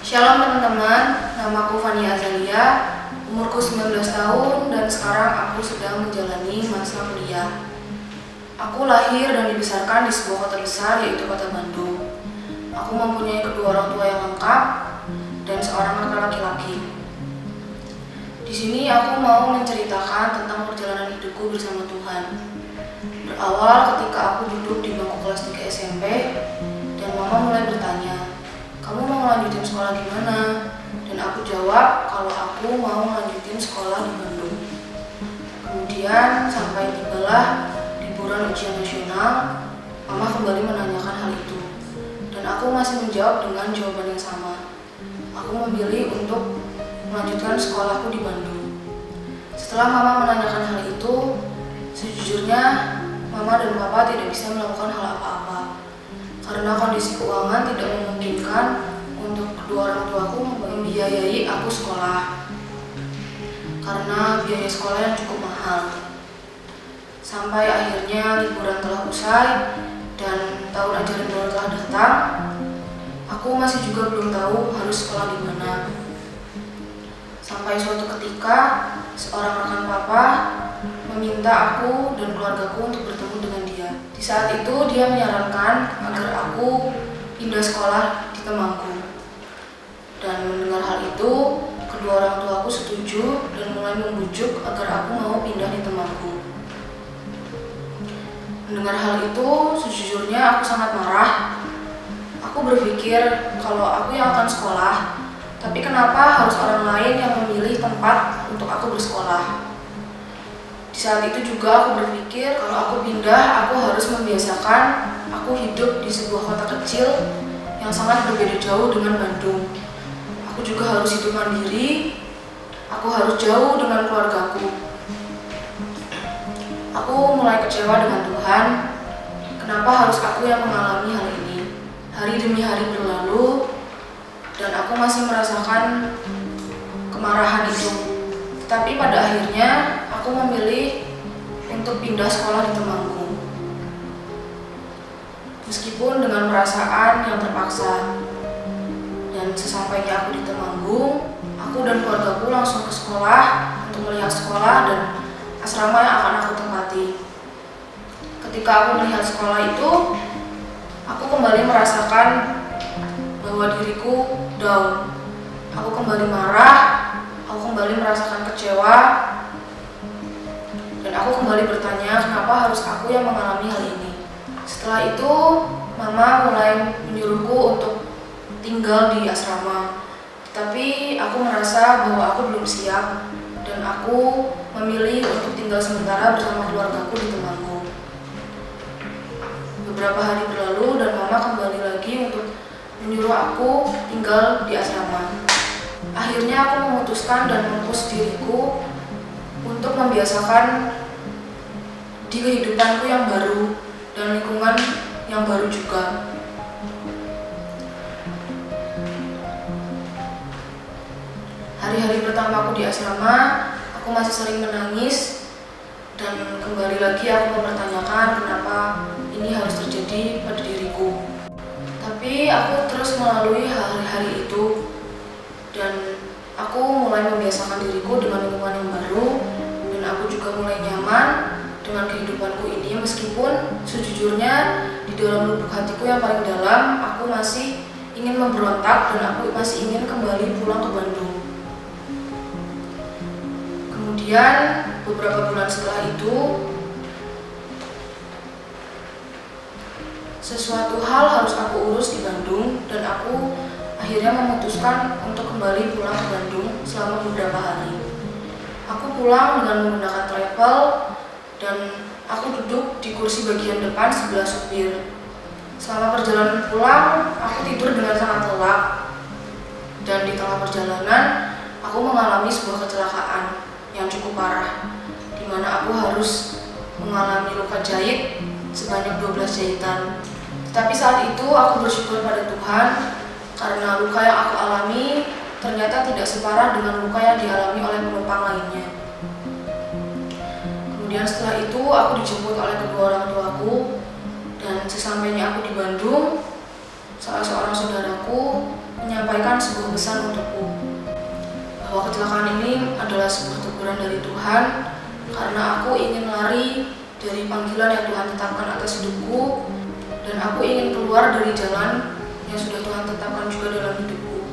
Shalom teman-teman, namaku Fani Azalia, umurku 19 tahun dan sekarang aku sedang menjalani masa kuliah. Aku lahir dan dibesarkan di sebuah kota besar yaitu kota Bandung. Aku mempunyai kedua orang tua yang lengkap dan seorang anak laki-laki. Di sini aku mau menceritakan tentang perjalanan hidupku bersama Tuhan. Berawal ketika aku duduk di bangku kelas 3 SMP dan mama mulai bertanya, kamu mau lanjutin sekolah di mana? Dan aku jawab kalau aku mau lanjutin sekolah di Bandung. Kemudian sampai tibalah liburan ujian nasional, mama kembali menanyakan hal itu. Dan aku masih menjawab dengan jawaban yang sama. Aku memilih untuk melanjutkan sekolahku di Bandung. Setelah mama menanyakan hal itu, sejujurnya mama dan papa tidak bisa melakukan hal apa-apa karena kondisi keuangan tidak memungkinkan untuk kedua orang tuaku membiayai aku sekolah karena biaya sekolah yang cukup mahal. Sampai akhirnya liburan telah usai dan tahun ajaran baru telah datang, aku masih juga belum tahu harus sekolah di mana. Sampai suatu ketika, seorang rekan papa meminta aku dan keluargaku untuk bertemu dengan. Di saat itu dia menyarankan agar aku pindah sekolah di Temanggung. Dan mendengar hal itu, kedua orang tuaku setuju dan mulai membujuk agar aku mau pindah di Temanggung. Mendengar hal itu, sejujurnya aku sangat marah. Aku berpikir kalau aku yang akan sekolah, tapi kenapa harus orang lain yang memilih tempat untuk aku bersekolah? Saat itu juga aku berpikir kalau aku pindah, aku harus membiasakan aku hidup di sebuah kota kecil yang sangat berbeda jauh dengan Bandung. Aku juga harus hidup mandiri, aku harus jauh dengan keluargaku. Aku mulai kecewa dengan Tuhan, kenapa harus aku yang mengalami hal ini? Hari demi hari berlalu, dan aku masih merasakan kemarahan itu. Tetapi pada akhirnya aku memilih untuk pindah sekolah di Temanggung. Meskipun dengan perasaan yang terpaksa. Dan sesampainya aku di Temanggung, aku dan keluargaku langsung ke sekolah untuk melihat sekolah dan asrama yang akan aku tempati. Ketika aku melihat sekolah itu, aku kembali merasakan bahwa diriku down. Aku kembali marah, aku kembali merasakan kecewa, dan aku kembali bertanya kenapa harus aku yang mengalami hal ini. Setelah itu, mama mulai menyuruhku untuk tinggal di asrama. Tapi aku merasa bahwa aku belum siap dan aku memilih untuk tinggal sementara bersama keluargaku di Temanggung. Beberapa hari berlalu dan mama kembali lagi untuk menyuruh aku tinggal di asrama. Akhirnya aku memutuskan dan mempush diriku untuk membiasakan di kehidupanku yang baru dan lingkungan yang baru juga. Hari-hari pertama aku di asrama, aku masih sering menangis dan kembali lagi aku mempertanyakan kenapa ini harus terjadi pada diriku. Tapi aku terus melalui hari-hari itu dan aku mulai membiasakan diriku dengan lingkungan yang baru dan aku juga mulai nyaman dengan kehidupanku ini meskipun sejujurnya di dalam lubuk hatiku yang paling dalam aku masih ingin memberontak dan aku masih ingin kembali pulang ke Bandung. Kemudian beberapa bulan setelah itu sesuatu hal harus aku urus di Bandung dan aku akhirnya memutuskan untuk kembali pulang ke Bandung selama beberapa hari. Aku pulang dengan menggunakan travel dan aku duduk di kursi bagian depan sebelah supir. Selama perjalanan pulang, aku tidur dengan sangat lelap. Dan di tengah perjalanan, aku mengalami sebuah kecelakaan yang cukup parah, di mana aku harus mengalami luka jahit sebanyak 12 jahitan. Tetapi saat itu aku bersyukur pada Tuhan karena luka yang aku alami ternyata tidak separah dengan luka yang dialami oleh penumpang lainnya. Kemudian setelah itu aku dijemput oleh kedua orang tuaku dan sesampainya aku di Bandung, salah seorang saudaraku menyampaikan sebuah pesan untukku bahwa kecelakaan ini adalah sebuah teguran dari Tuhan karena aku ingin lari dari panggilan yang Tuhan tetapkan atas hidupku dan aku ingin keluar dari jalan yang sudah Tuhan tetapkan juga dalam hidupku.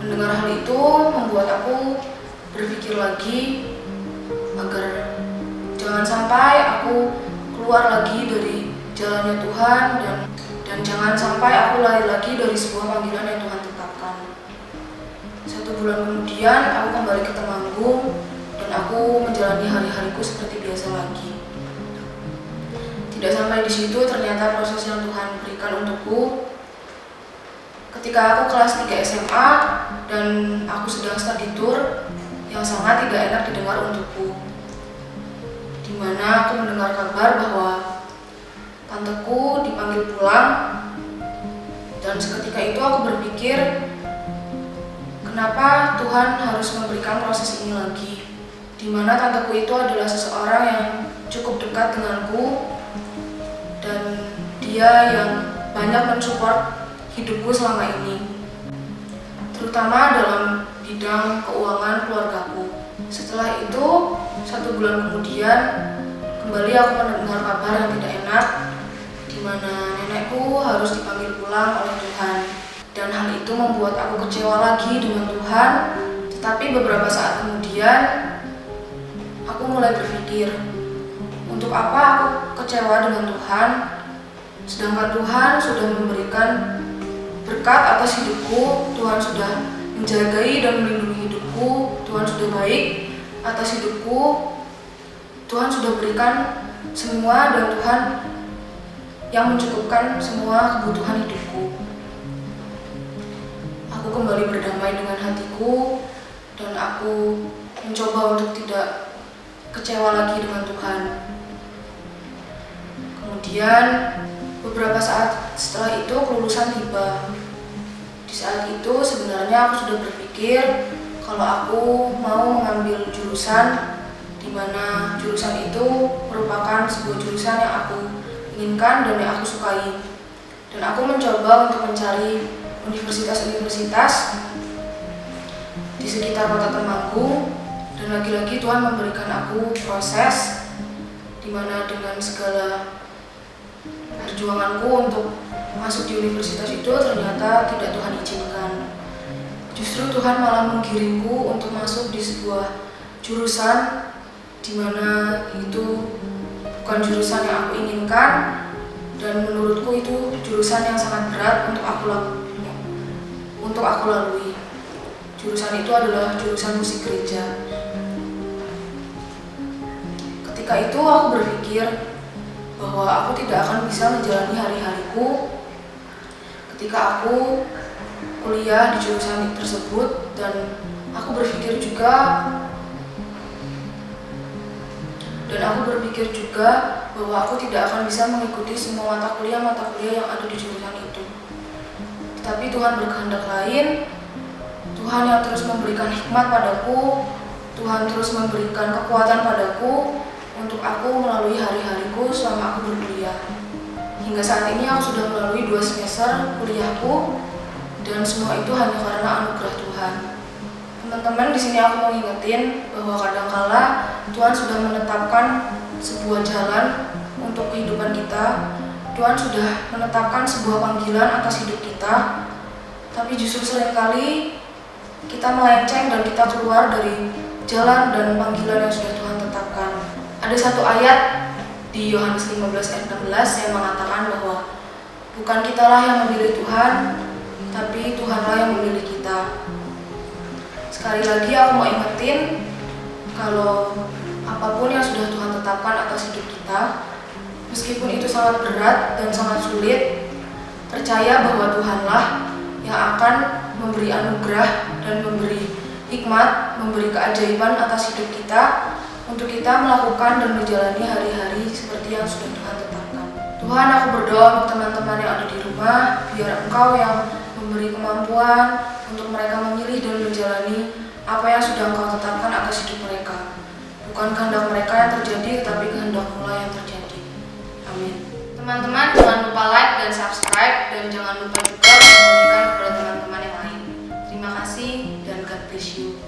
Mendengar hal itu membuat aku berpikir lagi agar jangan sampai aku keluar lagi dari jalannya Tuhan dan dan jangan sampai aku lari lagi dari sebuah panggilan yang Tuhan tetapkan. Satu bulan kemudian aku kembali ke Temanggung dan aku menjalani hari-hariku seperti biasa lagi. Tidak sampai di situ ternyata proses yang Tuhan berikan untukku ketika aku kelas 3 SMA dan aku sedang study tour yang sangat tidak enak didengar untukku. Di mana aku mendengar kabar bahwa tanteku dipanggil pulang dan seketika itu aku berpikir Kenapa Tuhan harus memberikan proses ini lagi? Di mana tanteku itu adalah seseorang yang cukup dekat denganku dan dia yang banyak mensupport hidupku selama ini. Terutama dalam bidang keuangan keluargaku. Setelah itu, satu bulan kemudian, kembali aku mendengar kabar yang tidak enak, di mana nenekku harus dipanggil pulang oleh Tuhan. Dan hal itu membuat aku kecewa lagi dengan Tuhan. Tetapi beberapa saat kemudian aku mulai berpikir, untuk apa aku kecewa dengan Tuhan, sedangkan Tuhan sudah memberikan berkat atas hidupku, Tuhan sudah menjagai dan melindungi hidupku, Tuhan sudah baik atas hidupku, Tuhan sudah berikan semua dan Tuhan yang mencukupkan semua kebutuhan hidupku aku kembali berdamai dengan hatiku dan aku mencoba untuk tidak kecewa lagi dengan Tuhan. Kemudian beberapa saat setelah itu kelulusan tiba. Di saat itu sebenarnya aku sudah berpikir kalau aku mau mengambil jurusan di mana jurusan itu merupakan sebuah jurusan yang aku inginkan dan yang aku sukai. Dan aku mencoba untuk mencari universitas-universitas di sekitar kota Temanggung dan lagi-lagi Tuhan memberikan aku proses di mana dengan segala perjuanganku untuk masuk di universitas itu ternyata tidak Tuhan izinkan. Justru Tuhan malah menggiringku untuk masuk di sebuah jurusan di mana itu bukan jurusan yang aku inginkan dan menurutku itu jurusan yang sangat berat untuk aku lakukan untuk aku lalui. Jurusan itu adalah jurusan musik gereja. Ketika itu aku berpikir bahwa aku tidak akan bisa menjalani hari-hariku ketika aku kuliah di jurusan tersebut dan aku berpikir juga dan aku berpikir juga bahwa aku tidak akan bisa mengikuti semua mata kuliah-mata kuliah yang ada di jurusan itu. Tapi Tuhan berkehendak lain. Tuhan yang terus memberikan hikmat padaku, Tuhan terus memberikan kekuatan padaku untuk aku melalui hari-hariku selama aku berkuliah. Hingga saat ini aku sudah melalui dua semester kuliahku dan semua itu hanya karena anugerah Tuhan. Teman-teman di sini aku mau ingetin bahwa kadangkala Tuhan sudah menetapkan sebuah jalan untuk kehidupan kita Tuhan sudah menetapkan sebuah panggilan atas hidup kita, tapi justru sering kali kita melenceng dan kita keluar dari jalan dan panggilan yang sudah Tuhan tetapkan. Ada satu ayat di Yohanes 15 ayat 16 yang mengatakan bahwa bukan kitalah yang memilih Tuhan, tapi Tuhanlah yang memilih kita. Sekali lagi aku mau ingetin kalau apa pun yang sudah Tuhan tetapkan atas hidup kita, Meskipun itu sangat berat dan sangat sulit, percaya bahwa Tuhanlah yang akan memberi anugerah dan memberi hikmat, memberi keajaiban atas hidup kita untuk kita melakukan dan menjalani hari-hari seperti yang sudah Tuhan tetapkan. Tuhan, aku berdoa untuk teman-teman yang ada di rumah, biar Engkau yang diberi kemampuan untuk mereka memilih dan menjalani apa yang sudah engkau tetapkan atas hidup mereka. Bukan kehendak mereka yang terjadi, tetapi kehendak Allah yang terjadi. Amin. Teman-teman, jangan lupa like dan subscribe, dan jangan lupa juga membagikan kepada teman-teman yang lain. Terima kasih, dan God bless you.